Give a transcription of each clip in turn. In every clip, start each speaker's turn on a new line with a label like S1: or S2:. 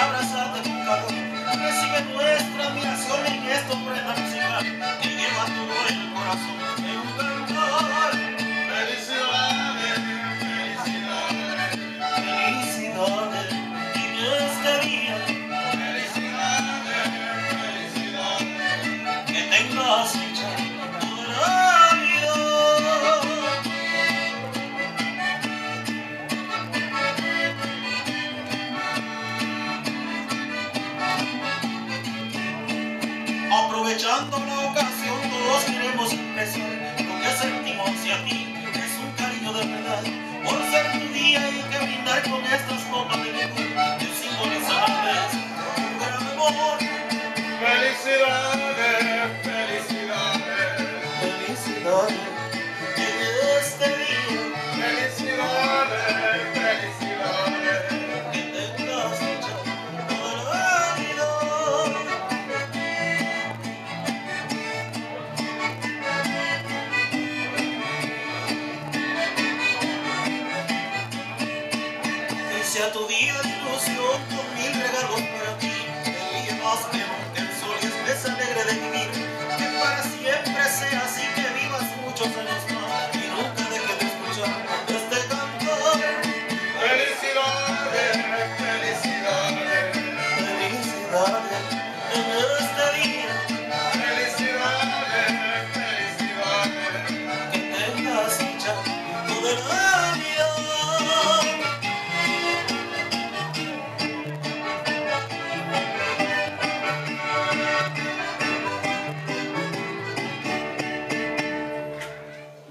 S1: abrazarte con calor. Recibe nuestra admiración en esta este día. Felicidades, felicidades, que tengas mucha toda la. Aprovechando la ocasión, todos queremos expresar lo que sentimos hacia ti. Es un cariño de verdad por ser tu día y que brindar con estas copas de sea tu día de ilusión con mil regalos para ti. El día más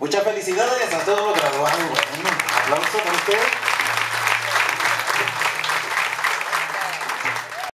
S2: Muchas felicidades a todos los graduados. Un aplauso por ustedes.